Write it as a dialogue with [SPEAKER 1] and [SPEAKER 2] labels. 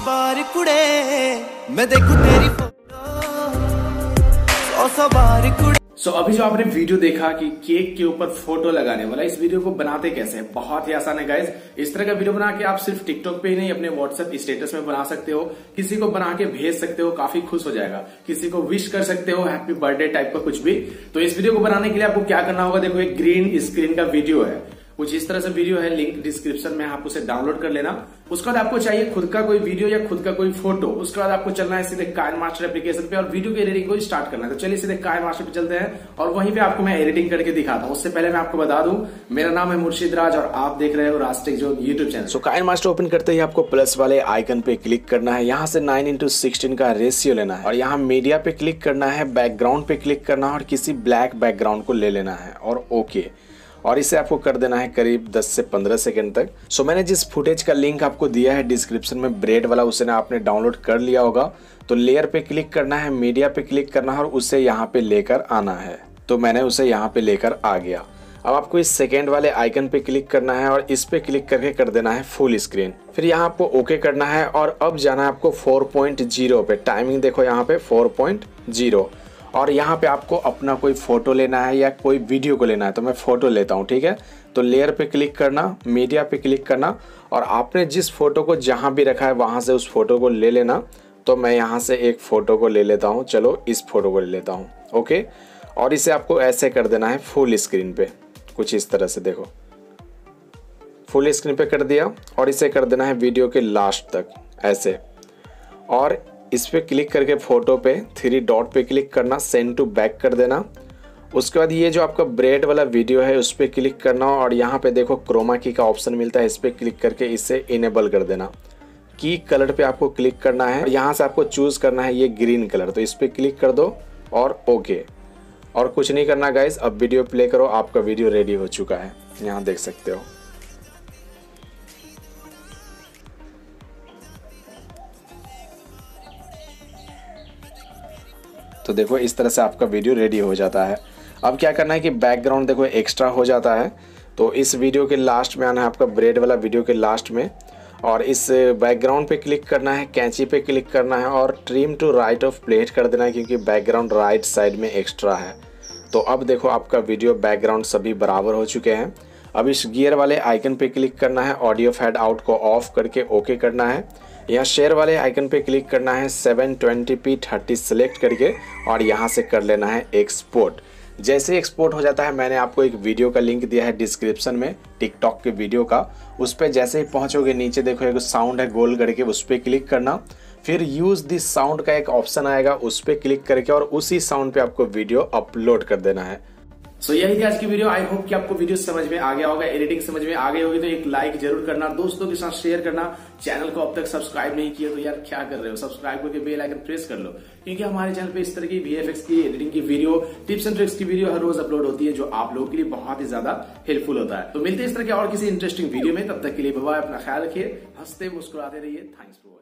[SPEAKER 1] बार कुड़े मैं देखूँ तेरी फ़ोटो। सौ बार कुड़े।
[SPEAKER 2] सो so, अभी जो आपने वीडियो देखा कि केक के ऊपर फ़ोटो लगाने वाला इस वीडियो को बनाते कैसे हैं? बहुत ही आसान है गाइज़ इस तरह का वीडियो बना के आप सिर्फ़ टिकटॉक पे ही नहीं अपने व्हाट्सएप स्टेटस में बना सकते हो। किसी को बना के भेज सकते हो काफ़ी खुश हो जाएगा। किसी को विश कर सकते हो हैप्पी बर्थडे टाइप का कुछ भी। तो इस वीडियो को बनाने के लिए आपको क्या करना होगा? देखो एक ग्रीन स्क्रीन का वीडियो है। कुछ इस तरह से वीडियो है लिंक डिस्क्रिप्शन में आप उसे डाउनलोड कर लेना। उसके बाद आपको चाहिए खुद का कोई वीडियो या खुद का कोई फ़ोटो उसके बाद आपको चलना है सीधे काइन मास्टर एप्लीकेशन पे और वीडियो की एडिटिंग को स्टार्ट करना है। तो चलिए सीधे काइन मास्टर पे चलते हैं और वहीं पे आपको मैं एडिटिंग करके दिखाता हूँ। उससे पहले मैं आपको बता दूँ, मेरा नाम है मुर्शिद राज और आप देख रहे हो रास्टिक जो YouTube channel so KineMaster open करते ही आपको प्लस वाले आइकन पे क्लिक करना है। यहाँ से नाइन इंटू सिक्सटीन का रेशियो लेना है। और यहाँ मीडिया पे क्लिक करना है बैकग्राउंड पे क्लिक करना है और किसी ब्लैक बैकग्राउंड को ले लेना है। और ओके okay. और इसे आपको कर देना है करीब 10 से 15 सेकंड तक। सो मैंने जिस फुटेज का लिंक आपको दिया है डिस्क्रिप्शन में ब्रेड वाला, उसे ना आपने डाउनलोड कर लिया होगा। तो लेयर पे क्लिक करना है मीडिया पे क्लिक करना है और उसे यहाँ पे लेकर आना है। तो मैंने उसे यहाँ पे लेकर आ गया। अब आपको इस सेकेंड वाले आइकन पे क्लिक करना है और इस पे क्लिक करके कर देना है फुल स्क्रीन फिर यहाँ आपको ओके करना है और अब जाना है आपको 4.0 पे। टाइमिंग देखो यहाँ पे 4.0 और यहाँ पे आपको अपना कोई फ़ोटो लेना है या कोई वीडियो को लेना है तो मैं फ़ोटो लेता हूँ, ठीक है? तो लेयर पे क्लिक करना मीडिया पे क्लिक करना, और आपने जिस फ़ोटो को जहाँ भी रखा है, वहाँ से उस फ़ोटो को ले लेना। तो मैं यहाँ से एक फ़ोटो को ले लेता हूँ, चलो, इस फ़ोटो को ले लेता हूँ, ओके? और इसे आपको ऐसे कर देना है फुल स्क्रीन पे, कुछ इस तरह से देखो। फुल स्क्रीन पे कर दिया, और इसे कर देना है वीडियो के लास्ट तक, ऐसे। और इस पर क्लिक करके फ़ोटो पे थ्री डॉट पे क्लिक करना, सेंड टू बैक कर देना। उसके बाद ये जो आपका ब्रेड वाला वीडियो है, उस पर क्लिक करना और यहाँ पे देखो क्रोमा की का ऑप्शन मिलता है, इस पर क्लिक करके इसे इनेबल कर देना। की कलर पे आपको क्लिक करना है, यहाँ से आपको चूज़ करना है ये ग्रीन कलर तो इस पर क्लिक कर दो और ओके। और कुछ नहीं करना गाइज़ अब वीडियो प्ले करो, आपका वीडियो रेडी हो चुका है, यहाँ देख सकते हो। तो देखो, इस तरह से आपका वीडियो रेडी हो जाता है। अब क्या करना है कि बैकग्राउंड देखो एक्स्ट्रा हो जाता है। तो इस वीडियो के लास्ट में आना है आपका ब्रेड वाला वीडियो के लास्ट में। और इस बैकग्राउंड पे क्लिक करना है, कैंची पे क्लिक करना है और trim to right of plate कर देना है क्योंकि बैकग्राउंड राइट साइड में एक्स्ट्रा है। तो अब देखो, आपका वीडियो बैकग्राउंड सभी बराबर हो चुके हैं। अब इस गियर वाले आइकन पे क्लिक करना है ऑडियो फैड आउट को ऑफ़ करके ओके करना है। यहाँ शेयर वाले आइकन पे क्लिक करना है 720p 30 सेलेक्ट करके और यहाँ से कर लेना है एक्सपोर्ट जैसे एक्सपोर्ट हो जाता है, मैंने आपको एक वीडियो का लिंक दिया है डिस्क्रिप्शन में टिकटॉक के वीडियो का। उस पर जैसे ही पहुँचोगे, नीचे देखो एक साउंड है गोल करके, उस पर क्लिक करना। फिर यूज़ दिस साउंड का एक ऑप्शन आएगा, उस पर क्लिक करके और उसी साउंड पे आपको वीडियो अपलोड कर देना है। सो यही थी आज की वीडियो आई होप कि आपको वीडियो समझ में आ गया होगा. एडिटिंग समझ में आ गई होगी तो एक लाइक ज़रूर करना दोस्तों के साथ शेयर करना. चैनल को अब तक सब्सक्राइब नहीं किया तो यार क्या कर रहे हो? सब्सक्राइब करके बेल आइकन प्रेस कर लो. क्योंकि हमारे चैनल पे इस तरह की वीएफएक्स की एडिटिंग की वीडियो टिप्स एंड ट्रिक्स की वीडियो हर रोज अपलोड होती है, जो आप लोगों के लिए बहुत ही ज़्यादा हेल्पफुल होता है. तो मिलते इस तरह के और किसी इंटरेस्टिंग वीडियो में. तब तक के लिए बाबा अपना ख्याल रखिए. हँसते मुस्कुराते रहिए. Thanks for